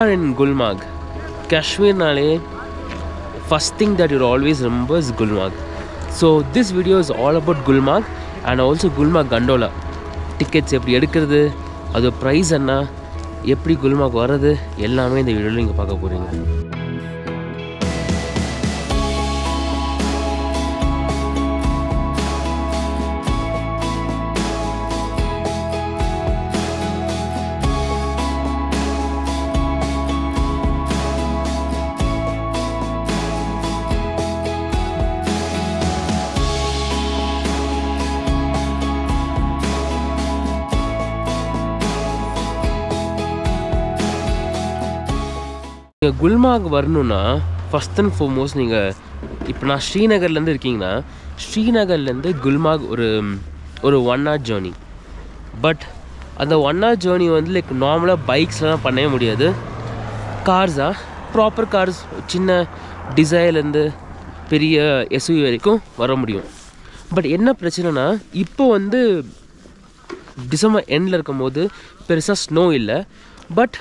in Gulmarg. Kashmirnale, first thing that you'll always remember is Gulmarg. So this video is all about Gulmarg and also Gulmarg Gondola. Tickets எப்படி எடுக்கிறது அது price என்ன எப்படி குல்மார்க் வர்றது எல்லாமே இந்த வீடியோவில் நீங்கள் பார்க்க போகிறீங்க இப்போ குல்மார்க் வரணுன்னா ஃபஸ்ட் அண்ட் ஃபோர்மோஸ்ட் நீங்கள் இப்போ நான் ஸ்ரீநகர்லேருந்து இருக்கீங்கன்னா ஸ்ரீநகர்லேருந்து குல்மார்க் ஒரு ஒரு ஒன் ஹவர் ஜேர்னி பட் அந்த ஒன் ஹவர் ஜேர்னி வந்து லைக் நார்மலாக பைக்ஸ்லாம் பண்ணவே முடியாது. கார்ஸாக ப்ராப்பர் கார்ஸ் சின்ன டிசைர்லேருந்து பெரிய எஸ்யூ வரைக்கும் வர முடியும். பட் என்ன பிரச்சனைனா இப்போ வந்து டிசம்பர் எண்டில் இருக்கும்போது பெருசாக ஸ்னோ இல்லை. பட்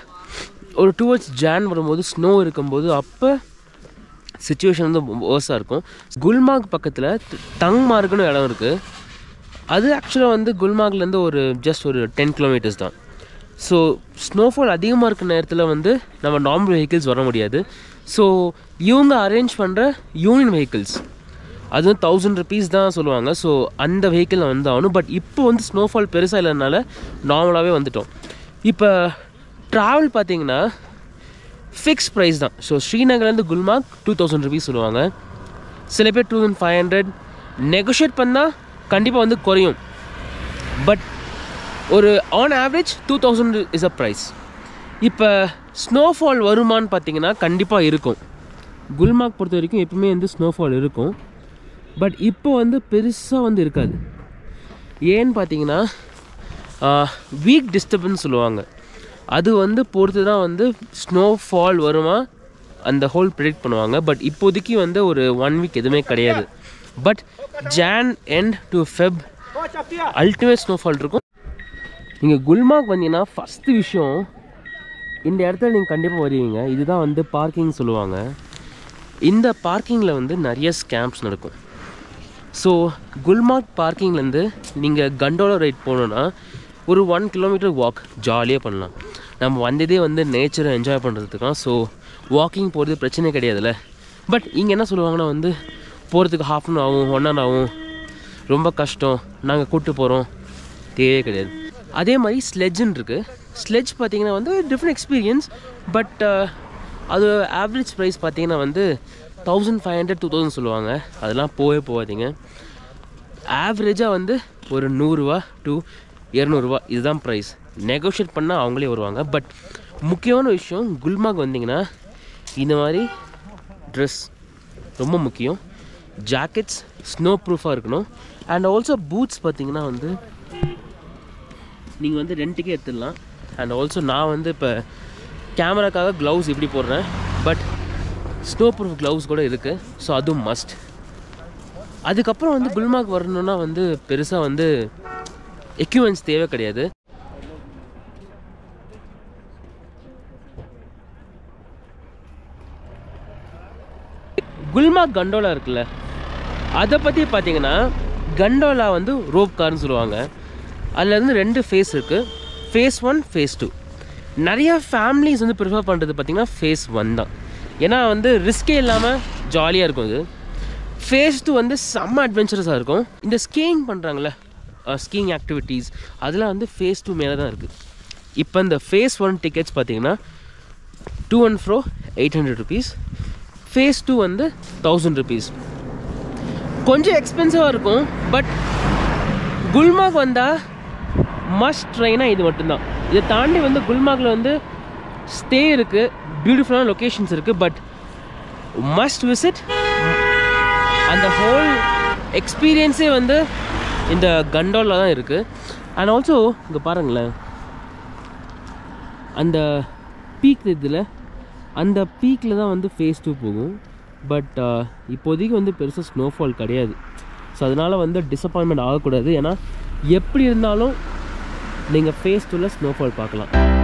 ஒரு டூவர்ட்ஸ் ஜான் வரும்போது ஸ்னோ இருக்கும்போது அப்போ சுச்சுவேஷன் வந்து வேர்ஸாக இருக்கும். குல்மார்க் பக்கத்தில் டங்மார்க்னு இடம் இருக்குது அது ஆக்சுவலாக வந்து குல்மார்க்லேருந்து ஒரு ஜஸ்ட் ஒரு டென் கிலோமீட்டர்ஸ் தான். ஸோ ஸ்னோஃபால் அதிகமாக இருக்கிற நேரத்தில் வந்து நம்ம நார்மல் வெஹிக்கிள்ஸ் வர முடியாது. ஸோ இவங்க அரேஞ்ச் பண்ணுற யூனியன் வெஹிக்கிள்ஸ் அது வந்து தௌசண்ட் ருபீஸ் தான் சொல்லுவாங்க. ஸோ அந்த வெஹிக்கிளில் வந்து ஆகணும். பட் இப்போ வந்து ஸ்னோஃபால் பெருசாக இல்லைனால நார்மலாகவே வந்துட்டோம். இப்போ ட்ராவல் பார்த்தீங்கன்னா ஃபிக்ஸ் ப்ரைஸ் தான். ஸோ ஸ்ரீநகர்லேருந்து குல்மார்க் டூ தௌசண்ட் ருபீஸ் சொல்லுவாங்க. சில பேர் two thousand five hundred negotiate பண்ணால் கண்டிப்பாக வந்து குறையும். பட் ஒரு on average two thousand is a price இப்போ ஸ்னோஃபால் வருமானு பார்த்தீங்கன்னா கண்டிப்பாக இருக்கும். குல்மார்க் பொறுத்த வரைக்கும் எப்பவுமே வந்து ஸ்னோஃபால் இருக்கும். பட் இப்போ வந்து பெருசாக வந்து இருக்காது. ஏன்னு பார்த்தீங்கன்னா வீக் டிஸ்டர்பன்ஸ் சொல்லுவாங்க. அது வந்து பொறுத்து தான் வந்து ஸ்னோ ஃபால் வருமா? அந்த ஹோல் ப்ரிடிக்ட் பண்ணுவாங்க. பட் இப்போதைக்கு வந்து ஒரு ஒன் வீக் எதுவுமே கிடையாது. But Jan end to Feb ultimate snowfall இருக்கும். நீங்கள் குல்மார்க் வந்தீங்கன்னா ஃபஸ்ட்டு விஷயம் இந்த இடத்துல நீங்கள் கண்டிப்பாக வருவீங்க. இதுதான் வந்து பார்க்கிங் சொல்லுவாங்க. இந்த பார்க்கிங்கில் வந்து நிறைய ஸ்கேம்ஸ் நடக்கும். ஸோ குல்மார்க் பார்க்கிங்லேருந்து நீங்கள் கண்டோலா ரைட் போகணுன்னா ஒரு ஒன் கிலோமீட்டர் வாக் ஜாலியாக பண்ணலாம். நம்ம வந்ததே வந்து நேச்சரை என்ஜாய் பண்ணுறதுக்காக ஸோ வாக்கிங் போகிறது பிரச்சனை கிடையாதுல்ல. பட் இங்கே என்ன சொல்லுவாங்கன்னா வந்து போகிறதுக்கு ஹாஃப் அன் ஆகும் ஒன் ஹவர் ஆகும். ரொம்ப கஷ்டம். நாங்கள் கூப்பிட்டு போகிறோம் தேவையே கிடையாது. அதே மாதிரி ஸ்லெட்ஜுன்னு இருக்குது ஸ்லெட்ஜ் பார்த்திங்கன்னா வந்து டிஃப்ரெண்ட் எக்ஸ்பீரியன்ஸ் பட் அது ஆவரேஜ் ப்ரைஸ் பார்த்தீங்கன்னா வந்து thousand five hundred two thousand சொல்லுவாங்க. அதெல்லாம் போவே போகாதீங்க. ஆவரேஜாக வந்து ஒரு நூறுரூவா டூ இரநூறுவா இதுதான் ப்ரைஸ் நெகோஷியேட் பண்ணால் அவங்களே வருவாங்க. பட் முக்கியமான விஷயம் குல்மார்க் வந்தீங்கன்னா இந்த மாதிரி ட்ரெஸ் ரொம்ப முக்கியம். ஜாக்கெட்ஸ் ஸ்னோ ப்ரூஃபாக இருக்கணும். அண்ட் ஆல்சோ பூட்ஸ் பார்த்தீங்கன்னா வந்து நீங்கள் வந்து ரெண்ட்டுக்கே எடுத்துடலாம். அண்ட் ஆல்சோ நான் வந்து இப்போ கேமராக்காக க்ளவுஸ் இப்படி போடுறேன். பட் ஸ்னோ ப்ரூஃப் க்ளவுஸ் கூட இருக்குது ஸோ அதுவும் மஸ்ட் அதுக்கப்புறம் வந்து குல்மார்க் வரணுன்னா வந்து பெருசாக வந்து எக்யூப்மெண்ட்ஸ் தேவை கிடையாது. குல்மார்க் கண்டோலா இருக்குல்ல அதை பற்றி பார்த்தீங்கன்னா கண்டோலா வந்து ரோப் கார்னு சொல்லுவாங்க. அதில் இருந்து ரெண்டு ஃபேஸ் இருக்குது ஃபேஸ் ஒன் ஃபேஸ் டூ நிறையா ஃபேமிலிஸ் வந்து ப்ரிஃபர் பண்ணுறது பார்த்திங்கன்னா ஃபேஸ் ஒன் தான். ஏன்னா வந்து ரிஸ்கே இல்லாமல் ஜாலியாக இருக்கும் இது. ஃபேஸ் டூ வந்து செம்ம அட்வென்ச்சரஸாக இருக்கும். இந்த ஸ்கீயிங் பண்ணுறாங்களே ஸ்கீயிங் ஆக்டிவிட்டீஸ் அதெல்லாம் வந்து ஃபேஸ் டூ மேலே தான் இருக்குது இப்போ இந்த ஃபேஸ் ஒன் டிக்கெட்ஸ் பார்த்தீங்கன்னா to and fro eight hundred rupees phase two வந்து தௌசண்ட் ருபீஸ் கொஞ்சம் எக்ஸ்பென்சிவாக இருக்கும் பட் குல்மார்க் வந்தால் மஸ்ட் ட்ரெயினாக இது மட்டும்தான். இதை தாண்டி வந்து குல்மார்க்கில் வந்து ஸ்டே இருக்குது பியூட்டிஃபுல்லான லொக்கேஷன்ஸ் இருக்குது பட் மஸ்ட் விசிட் அந்த ஹோல் எக்ஸ்பீரியன்ஸே வந்து இந்த கண்டோலில் தான் இருக்குது அண்ட் ஆல்சோ இங்கே பாருங்களேன். அந்த பீக் இதில் அந்த பீக்கில் தான் வந்து ஃபேஸ் டூ போகும். பட் uh, இப்போதைக்கு வந்து பெருசாக ஸ்னோஃபால் கிடையாது. ஸோ அதனால் வந்து டிசப்பாயின்மெண்ட் ஆகக்கூடாது. ஏன்னா எப்படி இருந்தாலும் நீங்கள் ஃபேஸ் டூவில் ஸ்னோஃபால் பார்க்கலாம்.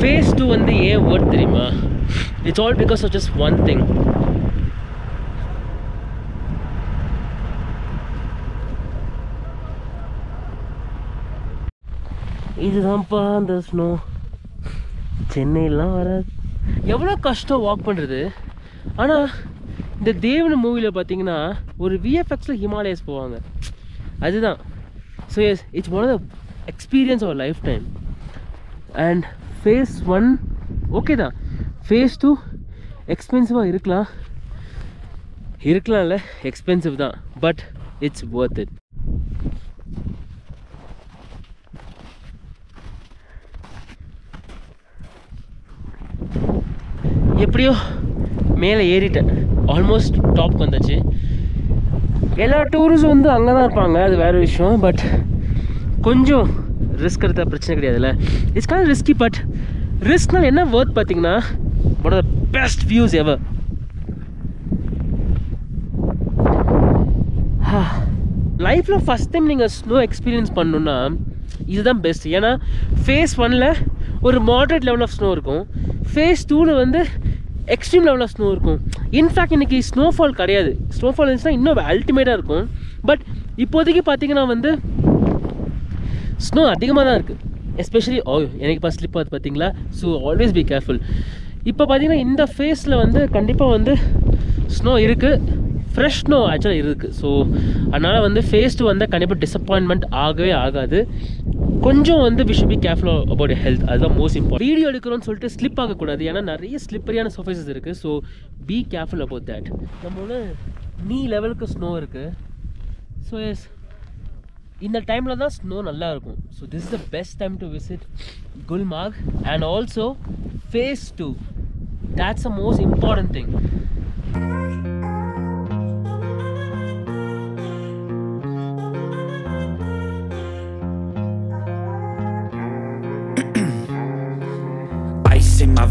ஃபேஸ் டூ வந்து ஏன் வேர்ட் தெரியுமா? It's all because of just one thing இதுதான்ப்பா அந்த ஸ்னோ சென்னையிலாம் வராது. எவ்வளோ கஷ்டம் வாக் பண்ணுறது ஆனால் இந்த தேவன் மூவியில் பார்த்தீங்கன்னா ஒரு விஎஃப்எக்ஸில் ஹிமாலயஸ் போவாங்க. அதுதான். So yes it's one of the experience our lifetime and phase one okay தான். ஃபேஸ் டூ எக்ஸ்பென்சிவாக இருக்கலாம். இருக்கலாம்ல எக்ஸ்பென்சிவ் தான். பட் இட்ஸ் ஒர்த் இட் எப்படியோ மேலே ஏறிட்டேன். ஆல்மோஸ்ட் டாப் வந்தாச்சு. எல்லா டூரிஸ்டும் வந்து அங்கே தான் இருப்பாங்க அது வேறு விஷயம். பட் கொஞ்சம் ரிஸ்க் எடுத்தால் பிரச்சனை கிடையாதுல்ல? இட்ஸ் கால் ரிஸ்கி பட் ரிஸ்க்னால் என்ன வேர்த் பார்த்தீங்கன்னா one of the best views ever லைஃப்பில் ஃபஸ்ட் டைம் நீங்கள் ஸ்னோ எக்ஸ்பீரியன்ஸ் பண்ணணுன்னா இதுதான் பெஸ்ட் ஏன்னா ஃபேஸ் ஒனில் ஒரு மாடரேட் லெவல் ஆஃப் ஸ்னோ இருக்கும். ஃபேஸ் டூவில் வந்து எக்ஸ்ட்ரீம் லெவல் ஆஃப் ஸ்னோ இருக்கும். இன்ஃபேக்ட் இன்றைக்கி ஸ்னோஃபால் கிடையாது. ஸ்னோஃபால் இருந்துச்சுன்னா இன்னும் அல்டிமேட்டாக இருக்கும். பட் இப்போதைக்கு பார்த்தீங்கன்னா வந்து ஸ்னோ அதிகமாக தான் இருக்குது எஸ்பெஷலி ஓ எனக்கு இப்போ ஸ்லிப் ஆகுது பார்த்தீங்களா ஸோ ஆல்வேஸ் பி கேர்ஃபுல் இப்போ பார்த்தீங்கன்னா இந்த ஃபேஸில் வந்து கண்டிப்பாக வந்து ஸ்னோ இருக்குது ஃப்ரெஷ் ஸ்னோ ஆக்சுவலாக இருக்குது ஸோ அதனால் வந்து ஃபேஸ் டூ வந்தால் கண்டிப்பாக டிசப்பாயின்மெண்ட் ஆகவே ஆகாது. கொஞ்சம் வந்து wish be careful about health அதுதான் மோஸ்ட் இம்பார்ட் வீடியோ எடுக்கிறோன்னு சொல்லிட்டு ஸ்லிப் ஆகக்கூடாது. ஏன்னா நிறைய ஸ்லிப்பரியான சர்ஃபேசஸ் இருக்குது so be careful about that நம்மளோட நீ லெவலுக்கு ஸ்னோ இருக்குது ஸோ எஸ் இந்த டைமில் தான் ஸ்னோ நல்லா இருக்கும். So this is the best time to visit Gulmarg and also phase two that's a most important thing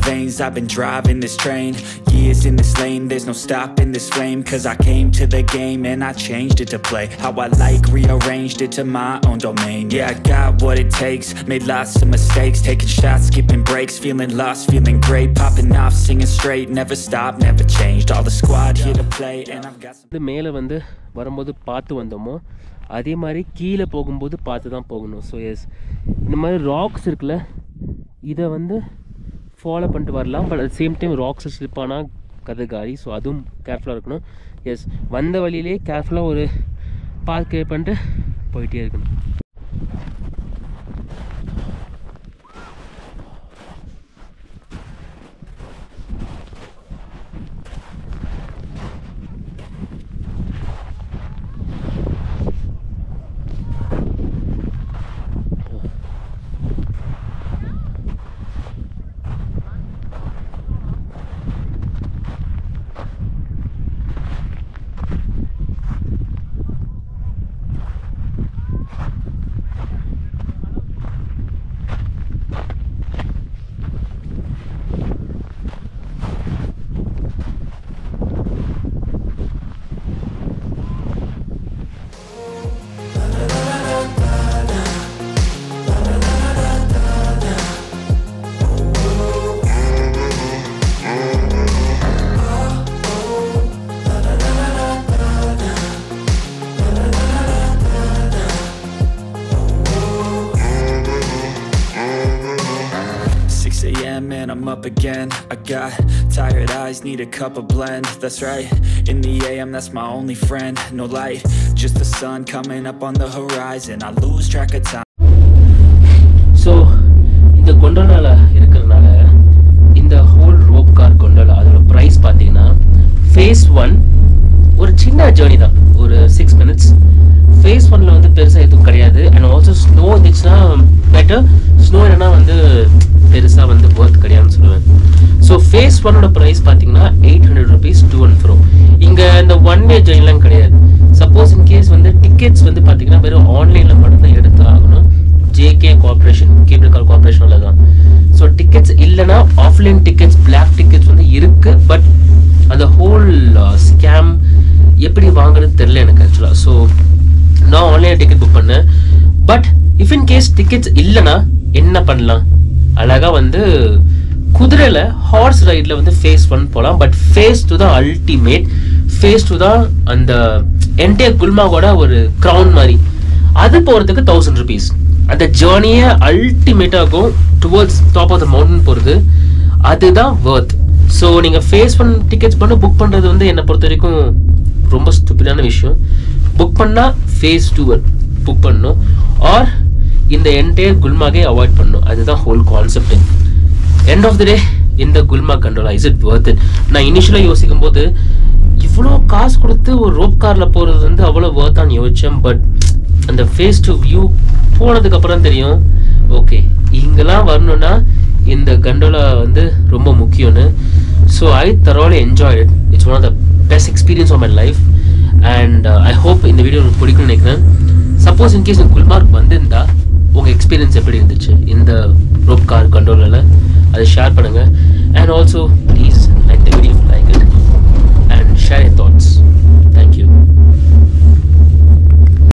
veins, I've been driving this train Years in this lane, there's no stopping this flame Cause I came to the game and I changed it to play How I like, rearranged it to my own domain Yeah, I got what it takes, made lots of mistakes Taking shots, skipping breaks, feeling lost, feeling great Popping off, singing straight, never stopped, never changed All the squad here to play and I've got some வந்து மேலே வந்து வரும்போது பார்த்து வந்தோமோ அதே மாதிரி கீழே போகும்போது பார்த்து தான் போகணும் ஸோ எஸ் இந்த மாதிரி ராக்ஸ் இருக்குல்ல இதை வந்து ஃபாலோ பண்ணிட்டு வரலாம். பட் அட் சேம் டைம் ராக்ஸை ஸ்லிப் ஆனால் கதை காரி ஸோ அதுவும் கேர்ஃபுல்லாக இருக்கணும். எஸ் வந்த வழியிலே கேர்ஃபுல்லாக ஒரு பார்க் கிரியேட் பண்ணிட்டு போயிட்டே இருக்கணும். When I'm up again. I got tired eyes, need a cup of blend. That's right, in the AM, that's my only friend. No light, just the sun coming up on the horizon. I lose track of time. So இந்த கொண்டோலால இருக்கிறதுனால இந்த whole rope car கொண்டோலா அதோட price பார்த்தீங்கன்னா phase one ஒரு சின்ன journey தான் ஒரு சிக்ஸ் மினிட்ஸ் ஃபேஸ் ஒன்ல வந்து பெருசாக எதுவும் கிடையாது அண்ட் ஆல்சோ ஸ்னோ இருந்துச்சுன்னா பெட்டர் ஸ்னோ என்னன்னா வந்து பெருசாக வந்து ஒர்த் கிடையாதுன்னு சொல்லுவேன். ஸோ ஃபேஸ் ஒன்னோட ப்ரைஸ் பார்த்தீங்கன்னா eight hundred rupees to and fro இங்கே இந்த ஒன் வே ஜெயின்லாம் கிடையாது. சப்போஸ் இன் கேஸ் வந்து டிக்கெட்ஸ் வந்து பார்த்தீங்கன்னா வெறும் ஆன்லைனில் மட்டும்தான் எடுத்து ஆகணும் ஜேகே கார்பரேஷன் கேபிள் கார் கார்பரேஷனில் தான் ஸோ டிக்கெட்ஸ் இல்லைன்னா ஆஃப்லைன் டிக்கெட்ஸ் பிளாக் டிக்கெட்ஸ் வந்து இருக்குது பட் அந்த ஹோல் ஸ்கேம் uh, எப்படி வாங்குறது தெரில எனக்கு ஆக்சுவலாக ஸோ நான் ஆன்லைன் டிக்கெட் புக் பண்ணேன். But if in case tickets இல்லைன்னா என்ன பண்ணலாம்? அழகாக வந்து குதிரையில் ஹார்ஸ் ரைடில் வந்து ஃபேஸ் ஒன் போகலாம் பட் ஃபேஸ் டூ தான் அல்டிமேட் ஃபேஸ் டூ தான் அந்த என்டையர் குல்மாவோட ஒரு க்ரௌன் மாதிரி. அது போகிறதுக்கு தௌசண்ட் ருபீஸ் அந்த ஜேர்னியே அல்டிமேட்டாக இருக்கும் towards top of the mountain போகிறது அதுதான் ஒர்த் ஸோ நீங்கள் ஃபேஸ் ஒன் டிக்கெட்ஸ் பண்ண புக் பண்ணுறது வந்து என்னை பொறுத்த வரைக்கும் ரொம்ப ஸ்டூப்பிடான விஷயம். புக் பண்ணால் ஃபேஸ் டூவர் புக் பண்ணணும். ஆர் இந்த என்டையர் குல்மாகே அவாய்ட் பண்ணும் அதுதான் whole concept end of the day இந்த குல்மா கண்ட்ரோலா இஸ் இட் ஒர்த் இட் நான் இனிஷியலாக யோசிக்கும் போது இவ்வளோ காசு கொடுத்து ஒரு ரோப் காரில் போகிறது வந்து அவ்வளோ ஒர்த்தான்னு யோசித்தேன் பட் அந்த ஃபேஸ் டு வியூ போனதுக்கப்புறம் தெரியும் ஓகே இங்கெல்லாம் வரணும்னா இந்த கண்டோலா வந்து ரொம்ப முக்கியம்னு. So I thoroughly enjoy it it's one of the best experience of my life and I hope இந்த வீடியோ உங்களுக்கு பிடிக்கும்னு நினைக்கிறேன். சப்போஸ் இன்கேஸ் குல்மார்க் வந்திருந்தா உங்கள் எக்ஸ்பீரியன்ஸ் எப்படி இருந்துச்சு? இந்த ரோப் கார் கண்ட்ரோலில் அதை ஷேர் பண்ணுங்கள் and also please like the video like it and share thoughts